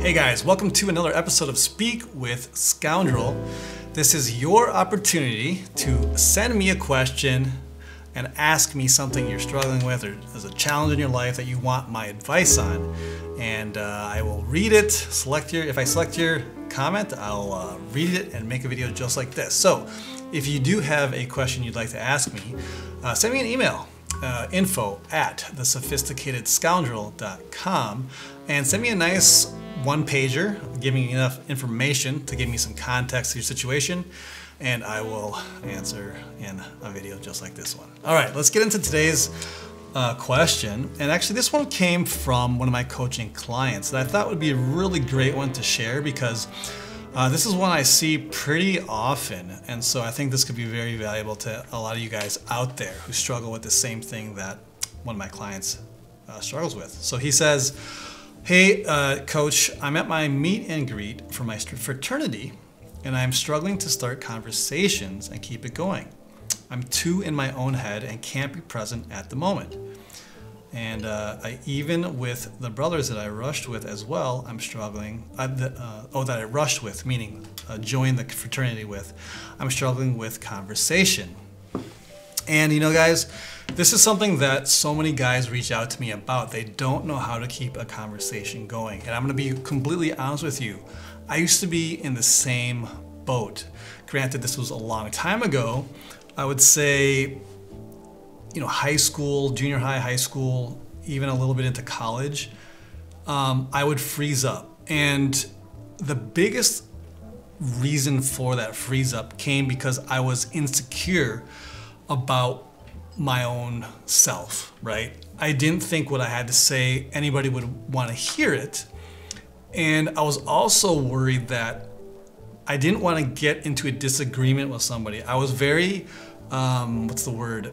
Hey guys, welcome to another episode of Speak with Scoundrel. This is your opportunity to send me a question and ask me something you're struggling with or there's a challenge in your life that you want my advice on. And uh, I will read it, select your, if I select your comment, I'll uh, read it and make a video just like this. So if you do have a question you'd like to ask me, uh, send me an email uh, info at thesophisticatedscoundrel.com and send me a nice one pager giving me enough information to give me some context to your situation and I will answer in a video just like this one. All right, let's get into today's uh, question. And actually this one came from one of my coaching clients that I thought would be a really great one to share because uh, this is one I see pretty often, and so I think this could be very valuable to a lot of you guys out there who struggle with the same thing that one of my clients uh, struggles with. So he says, Hey, uh, coach, I'm at my meet and greet for my fraternity, and I'm struggling to start conversations and keep it going. I'm too in my own head and can't be present at the moment. And uh, I, even with the brothers that I rushed with as well, I'm struggling. Uh, the, uh, oh, that I rushed with, meaning uh, joined the fraternity with, I'm struggling with conversation. And you know, guys, this is something that so many guys reach out to me about. They don't know how to keep a conversation going. And I'm going to be completely honest with you. I used to be in the same boat. Granted, this was a long time ago. I would say you know, high school, junior high, high school, even a little bit into college, um, I would freeze up. And the biggest reason for that freeze up came because I was insecure about my own self, right? I didn't think what I had to say anybody would want to hear it. And I was also worried that I didn't want to get into a disagreement with somebody. I was very, um, what's the word?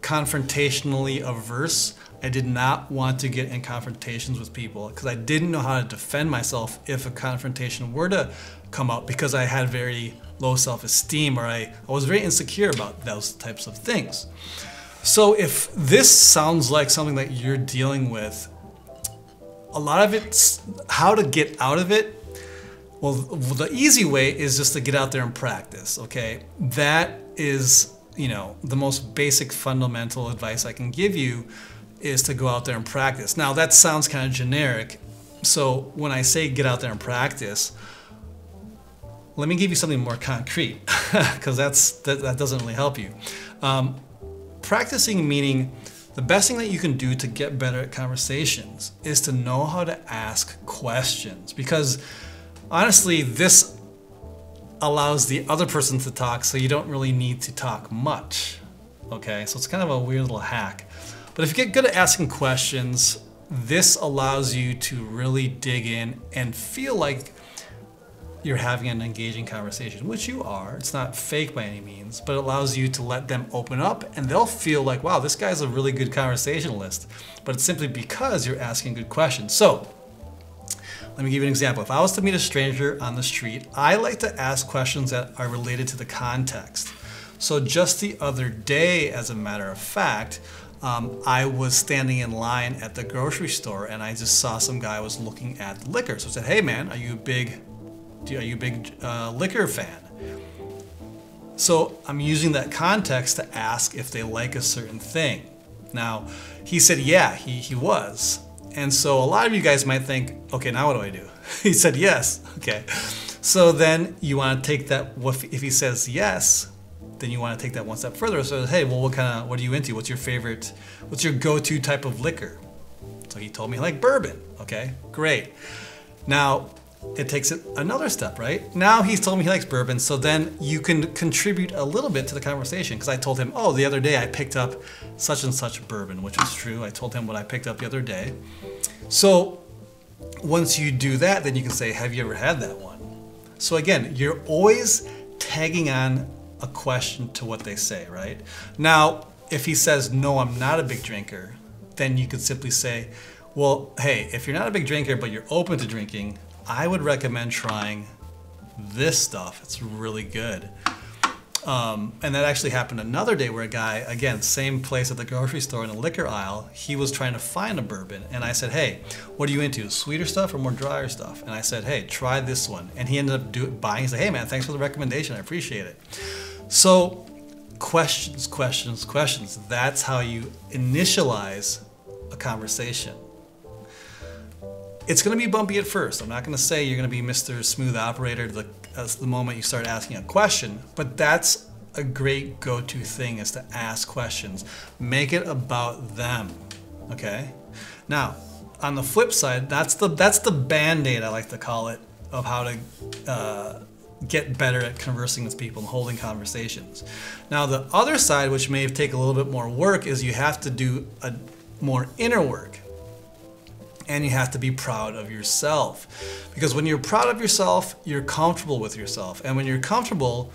confrontationally averse. I did not want to get in confrontations with people because I didn't know how to defend myself if a confrontation were to come up because I had very low self esteem or I, I was very insecure about those types of things. So if this sounds like something that you're dealing with, a lot of it's how to get out of it. Well, the easy way is just to get out there and practice, okay? That is you know, the most basic fundamental advice I can give you is to go out there and practice. Now, that sounds kind of generic. So, when I say get out there and practice, let me give you something more concrete because that's that, that, doesn't really help you. Um, practicing meaning the best thing that you can do to get better at conversations is to know how to ask questions because honestly, this allows the other person to talk so you don't really need to talk much. Okay, so it's kind of a weird little hack. But if you get good at asking questions, this allows you to really dig in and feel like you're having an engaging conversation, which you are. It's not fake by any means, but it allows you to let them open up and they'll feel like, wow, this guy's a really good conversationalist. But it's simply because you're asking good questions. So, let me give you an example. If I was to meet a stranger on the street, I like to ask questions that are related to the context. So just the other day, as a matter of fact, um, I was standing in line at the grocery store and I just saw some guy was looking at liquor. So I said, "Hey man, are you a big, are you a big uh, liquor fan?" So I'm using that context to ask if they like a certain thing. Now, he said, "Yeah, he he was." And so a lot of you guys might think, okay, now what do I do? he said yes. Okay. So then you want to take that, if he says yes, then you want to take that one step further. So, hey, well, what kind of, what are you into? What's your favorite, what's your go to type of liquor? So he told me like bourbon. Okay, great. Now, it takes it another step, right? Now he's told me he likes bourbon, so then you can contribute a little bit to the conversation because I told him, oh, the other day I picked up such and such bourbon, which was true. I told him what I picked up the other day. So once you do that, then you can say, have you ever had that one? So again, you're always tagging on a question to what they say, right? Now, if he says, no, I'm not a big drinker, then you could simply say, well, hey, if you're not a big drinker, but you're open to drinking, I would recommend trying this stuff. It's really good. Um, and that actually happened another day where a guy, again, same place at the grocery store in the liquor aisle, he was trying to find a bourbon. And I said, Hey, what are you into? Sweeter stuff or more drier stuff? And I said, Hey, try this one. And he ended up do, buying. He said, Hey, man, thanks for the recommendation. I appreciate it. So, questions, questions, questions. That's how you initialize a conversation. It's going to be bumpy at first. I'm not going to say you're going to be Mr. Smooth Operator the, the moment you start asking a question, but that's a great go-to thing is to ask questions. Make it about them. Okay. Now, on the flip side, that's the that's the band-aid I like to call it of how to uh, get better at conversing with people and holding conversations. Now, the other side, which may take a little bit more work, is you have to do a more inner work and you have to be proud of yourself. Because when you're proud of yourself, you're comfortable with yourself. And when you're comfortable,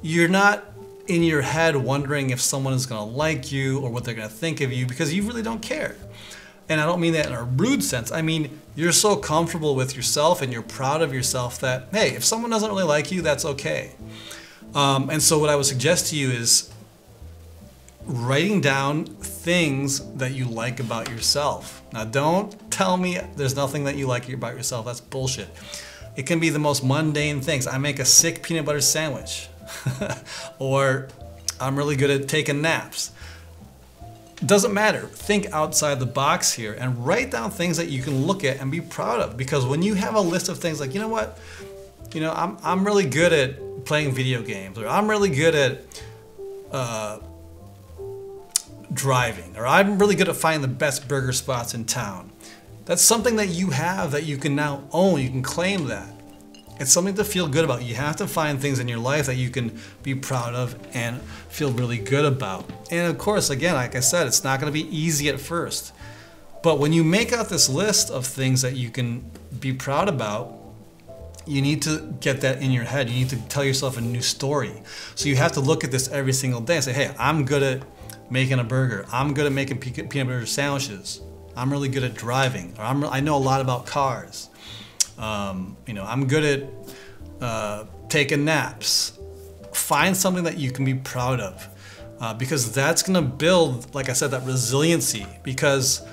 you're not in your head wondering if someone is going to like you or what they're going to think of you because you really don't care. And I don't mean that in a rude sense. I mean, you're so comfortable with yourself and you're proud of yourself that, hey, if someone doesn't really like you, that's okay. Um, and so, what I would suggest to you is writing down things that you like about yourself. Now, don't tell me there's nothing that you like about yourself. That's bullshit. It can be the most mundane things. I make a sick peanut butter sandwich, or I'm really good at taking naps. Doesn't matter. Think outside the box here and write down things that you can look at and be proud of. Because when you have a list of things like, you know what, you know, I'm, I'm really good at playing video games, or I'm really good at uh, driving, or I'm really good at finding the best burger spots in town. That's something that you have that you can now own. You can claim that. It's something to feel good about. You have to find things in your life that you can be proud of and feel really good about. And of course, again, like I said, it's not going to be easy at first. But when you make out this list of things that you can be proud about, you need to get that in your head. You need to tell yourself a new story. So you have to look at this every single day and say, hey, I'm good at making a burger. I'm good at making peanut butter sandwiches. I'm really good at driving. Or I'm, I know a lot about cars. Um, you know, I'm good at uh, taking naps. Find something that you can be proud of. Uh, because that's going to build, like I said, that resiliency. Because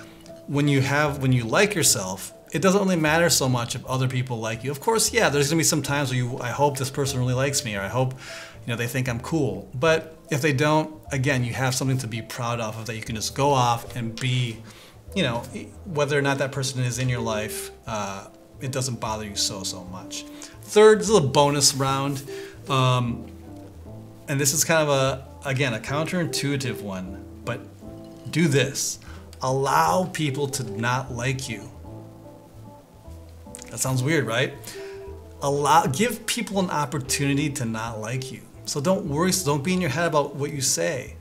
when you have, when you like yourself, it doesn't really matter so much if other people like you. Of course, yeah, there's gonna be some times where you, I hope this person really likes me, or I hope, you know, they think I'm cool. But if they don't, again, you have something to be proud of, of that you can just go off and be, you know, whether or not that person is in your life, uh, it doesn't bother you so so much. Third this is a bonus round, um, and this is kind of a again a counterintuitive one, but do this: allow people to not like you. That sounds weird, right? Allow, give people an opportunity to not like you. So don't worry, so don't be in your head about what you say.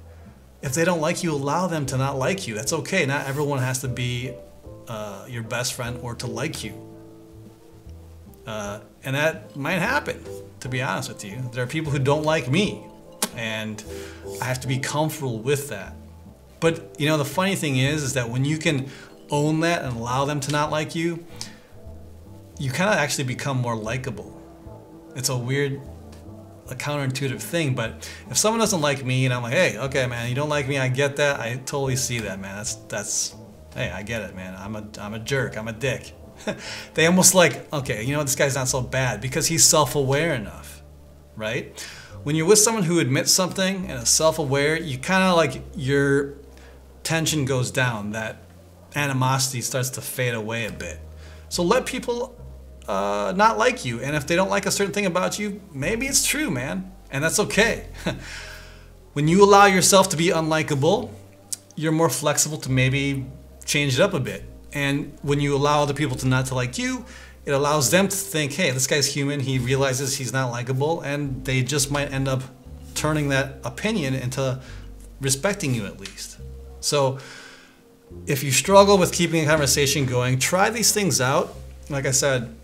If they don't like you, allow them to not like you. That's okay. Not everyone has to be uh, your best friend or to like you. Uh, and that might happen, to be honest with you. There are people who don't like me, and I have to be comfortable with that. But you know, the funny thing is, is that when you can own that and allow them to not like you, you kind of actually become more likable. It's a weird, a counterintuitive thing, but if someone doesn't like me and I'm like, hey, okay, man, you don't like me, I get that. I totally see that, man. That's that's, hey, I get it, man. I'm a I'm a jerk. I'm a dick. they almost like, okay, you know, this guy's not so bad because he's self-aware enough, right? When you're with someone who admits something and is self-aware, you kind of like your tension goes down. That animosity starts to fade away a bit. So let people uh, not like you. And if they don't like a certain thing about you, maybe it's true, man. And that's okay. when you allow yourself to be unlikable, you're more flexible to maybe change it up a bit. And when you allow other people to not to like you, it allows them to think, hey, this guy's human. He realizes he's not likable. And they just might end up turning that opinion into respecting you at least. So if you struggle with keeping a conversation going, try these things out. Like I said,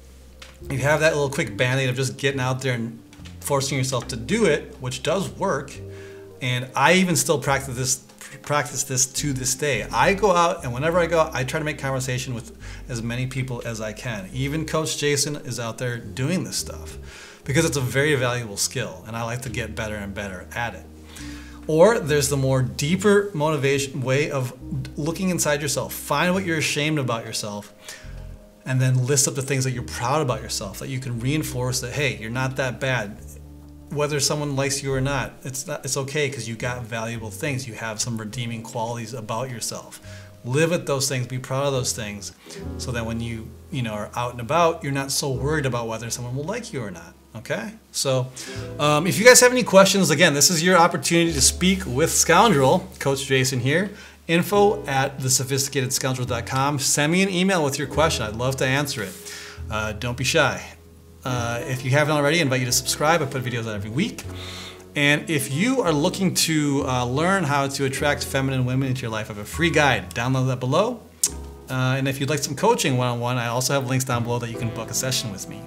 you have that little quick band-aid of just getting out there and forcing yourself to do it, which does work. And I even still practice this practice this to this day. I go out and whenever I go I try to make conversation with as many people as I can. Even Coach Jason is out there doing this stuff. because it's a very valuable skill and I like to get better and better at it. Or there's the more deeper motivation way of looking inside yourself. Find what you're ashamed about yourself and then list up the things that you're proud about yourself that you can reinforce that hey, you're not that bad. Whether someone likes you or not, it's not it's okay because you got valuable things. You have some redeeming qualities about yourself. Live with those things, be proud of those things so that when you, you know, are out and about, you're not so worried about whether someone will like you or not. Okay, so um, if you guys have any questions, again, this is your opportunity to speak with Scoundrel, Coach Jason here. Info at thesophisticatedscoundrel.com. Send me an email with your question. I'd love to answer it. Uh, don't be shy. Uh, if you haven't already, I invite you to subscribe. I put videos out every week. And if you are looking to uh, learn how to attract feminine women into your life, I have a free guide. Download that below. Uh, and if you'd like some coaching one on one, I also have links down below that you can book a session with me.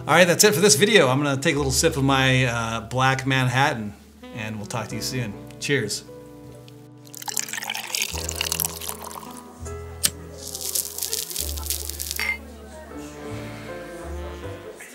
All right, that's it for this video. I'm going to take a little sip of my uh, black Manhattan, and we'll talk to you soon. Cheers.